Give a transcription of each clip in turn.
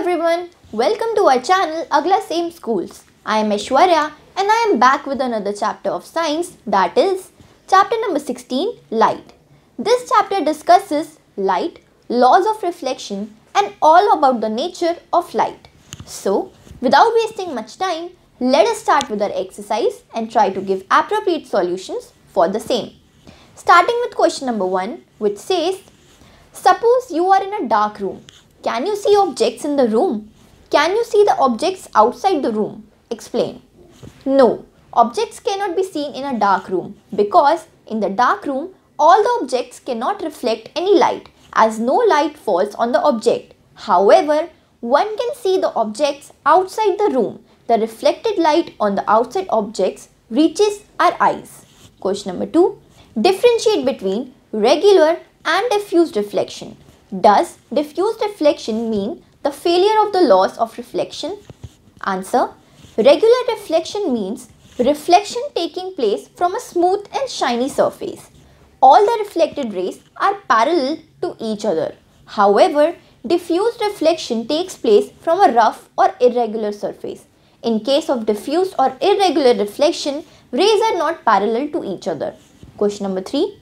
everyone, welcome to our channel AglaSem Schools. I am Aishwarya and I am back with another chapter of science that is chapter number 16 Light. This chapter discusses light, laws of reflection and all about the nature of light. So, without wasting much time, let us start with our exercise and try to give appropriate solutions for the same. Starting with question number 1 which says Suppose you are in a dark room. Can you see objects in the room? Can you see the objects outside the room? Explain. No, objects cannot be seen in a dark room because in the dark room all the objects cannot reflect any light as no light falls on the object. However, one can see the objects outside the room. The reflected light on the outside objects reaches our eyes. Question number 2. Differentiate between regular and diffuse reflection. Does diffuse reflection mean the failure of the laws of reflection? Answer. Regular reflection means reflection taking place from a smooth and shiny surface. All the reflected rays are parallel to each other. However, diffuse reflection takes place from a rough or irregular surface. In case of diffuse or irregular reflection, rays are not parallel to each other. Question number 3.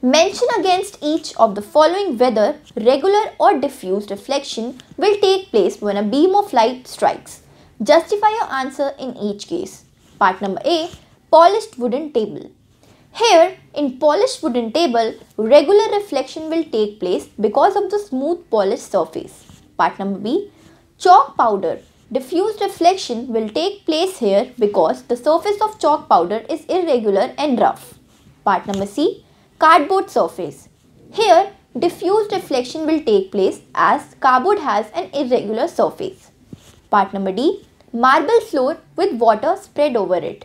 Mention against each of the following whether regular or diffuse reflection will take place when a beam of light strikes. Justify your answer in each case. Part number A Polished wooden table. Here, in polished wooden table, regular reflection will take place because of the smooth polished surface. Part number B Chalk powder. Diffuse reflection will take place here because the surface of chalk powder is irregular and rough. Part number C Cardboard surface. Here, diffuse reflection will take place as cardboard has an irregular surface. Part number D. Marble floor with water spread over it.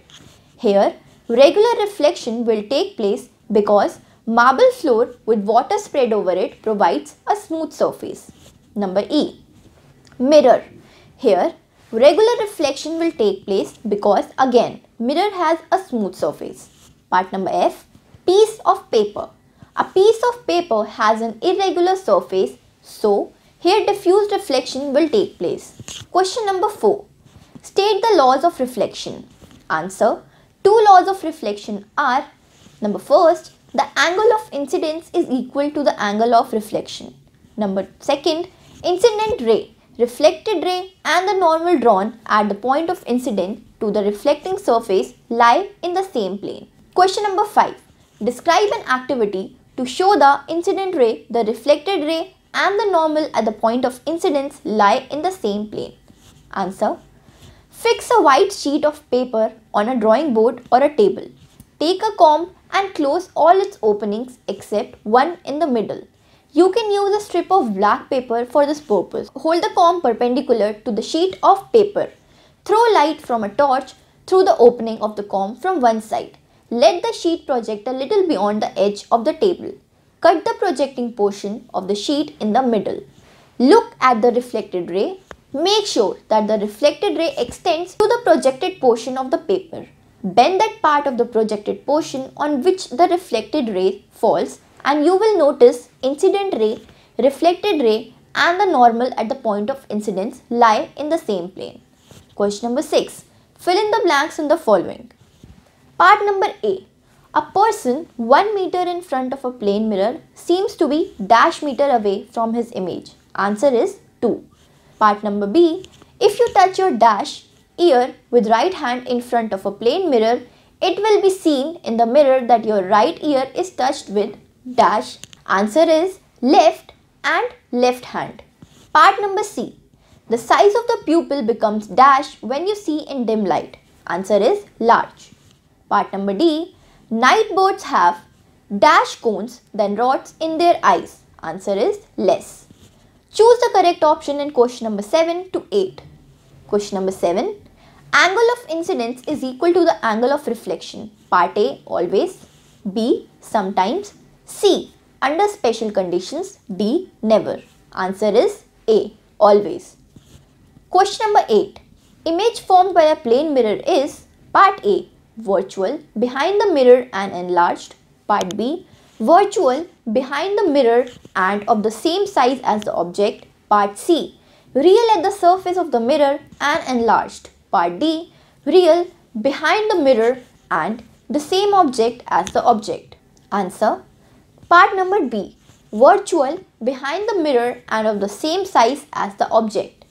Here, regular reflection will take place because marble floor with water spread over it provides a smooth surface. Number E. Mirror. Here, regular reflection will take place because again, mirror has a smooth surface. Part number F piece of paper. A piece of paper has an irregular surface, so here diffuse reflection will take place. Question number 4. State the laws of reflection. Answer. Two laws of reflection are Number first, the angle of incidence is equal to the angle of reflection. Number second, incident ray, reflected ray and the normal drawn at the point of incidence to the reflecting surface lie in the same plane. Question number 5. Describe an activity to show the incident ray, the reflected ray and the normal at the point of incidence lie in the same plane. Answer. Fix a white sheet of paper on a drawing board or a table. Take a comb and close all its openings except one in the middle. You can use a strip of black paper for this purpose. Hold the comb perpendicular to the sheet of paper. Throw light from a torch through the opening of the comb from one side. Let the sheet project a little beyond the edge of the table. Cut the projecting portion of the sheet in the middle. Look at the reflected ray. Make sure that the reflected ray extends to the projected portion of the paper. Bend that part of the projected portion on which the reflected ray falls and you will notice incident ray, reflected ray and the normal at the point of incidence lie in the same plane. Question number 6. Fill in the blanks in the following. Part number A. A person 1 meter in front of a plane mirror seems to be dash meter away from his image. Answer is 2. Part number B. If you touch your dash ear with right hand in front of a plane mirror, it will be seen in the mirror that your right ear is touched with dash. Answer is left and left hand. Part number C. The size of the pupil becomes dash when you see in dim light. Answer is large. Part number D. Night birds have dash cones than rods in their eyes. Answer is less. Choose the correct option in question number 7 to 8. Question number 7. Angle of incidence is equal to the angle of reflection. Part A always. B sometimes. C under special conditions. D never. Answer is A always. Question number 8. Image formed by a plane mirror is Part A virtual, behind the mirror and enlarged. Part B, virtual, behind the mirror and of the same size as the object. Part C, real at the surface of the mirror and enlarged. Part D, real behind the mirror and the same object as the object. Answer. Part number B, virtual behind the mirror and of the same size as the object.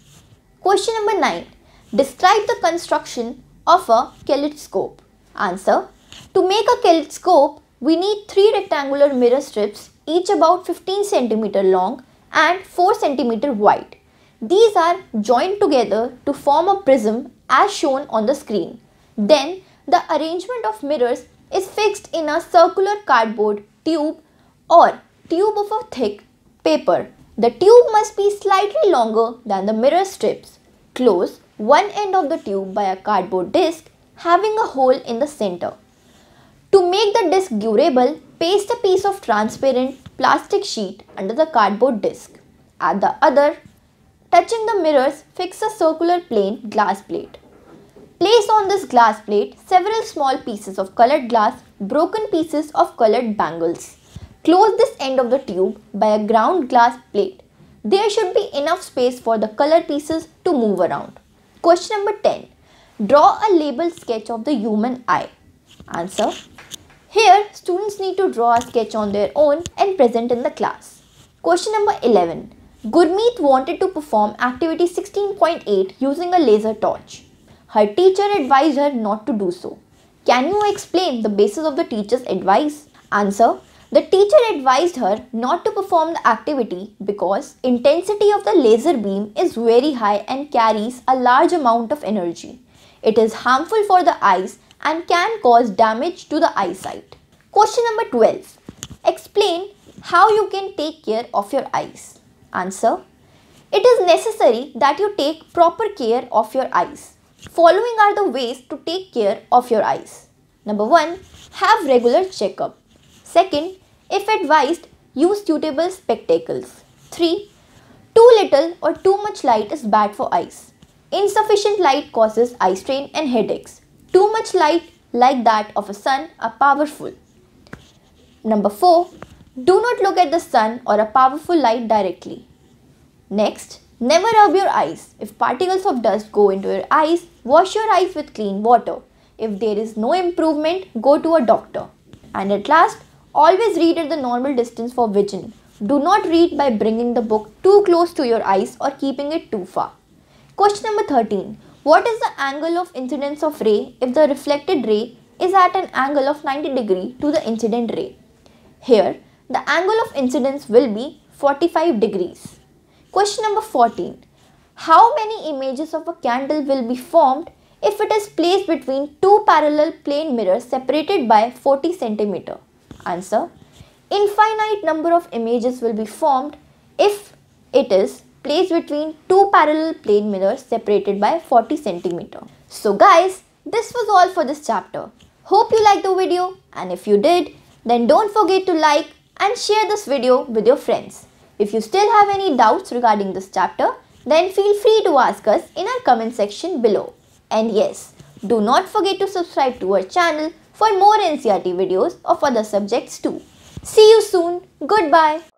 Question number 9. Describe the construction of a kaleidoscope. Answer. To make a kaleidoscope, we need three rectangular mirror strips, each about 15 cm long and 4 cm wide. These are joined together to form a prism as shown on the screen. Then the arrangement of mirrors is fixed in a circular cardboard tube or tube of a thick paper. The tube must be slightly longer than the mirror strips. Close one end of the tube by a cardboard disc having a hole in the center. To make the disc durable, paste a piece of transparent plastic sheet under the cardboard disc. At the other, touching the mirrors, fix a circular plain glass plate. Place on this glass plate several small pieces of colored glass, broken pieces of colored bangles. Close this end of the tube by a ground glass plate. There should be enough space for the colored pieces to move around. Question number 10. Draw a labeled sketch of the human eye. Answer. Here, students need to draw a sketch on their own and present in the class. Question number 11. Gurmeet wanted to perform activity 16.8 using a laser torch. Her teacher advised her not to do so. Can you explain the basis of the teacher's advice? Answer. The teacher advised her not to perform the activity because intensity of the laser beam is very high and carries a large amount of energy. It is harmful for the eyes and can cause damage to the eyesight. Question number 12. Explain how you can take care of your eyes. Answer. It is necessary that you take proper care of your eyes. Following are the ways to take care of your eyes. Number 1. Have regular checkup. Second, if advised, use suitable spectacles. 3. Too little or too much light is bad for eyes. Insufficient light causes eye strain and headaches. Too much light like that of a sun are powerful. Number 4. Do not look at the sun or a powerful light directly. Next, Never rub your eyes. If particles of dust go into your eyes, wash your eyes with clean water. If there is no improvement, go to a doctor. And at last, always read at the normal distance for vision. Do not read by bringing the book too close to your eyes or keeping it too far. Question number 13. What is the angle of incidence of ray if the reflected ray is at an angle of 90 degree to the incident ray? Here, the angle of incidence will be 45 degrees. Question number 14. How many images of a candle will be formed if it is placed between two parallel plane mirrors separated by 40 cm? Answer. Infinite number of images will be formed if it is placed between two parallel plane mirrors separated by 40 cm. So guys, this was all for this chapter. Hope you liked the video and if you did, then don't forget to like and share this video with your friends. If you still have any doubts regarding this chapter, then feel free to ask us in our comment section below. And yes, do not forget to subscribe to our channel for more NCERT videos of other subjects too. See you soon. Goodbye.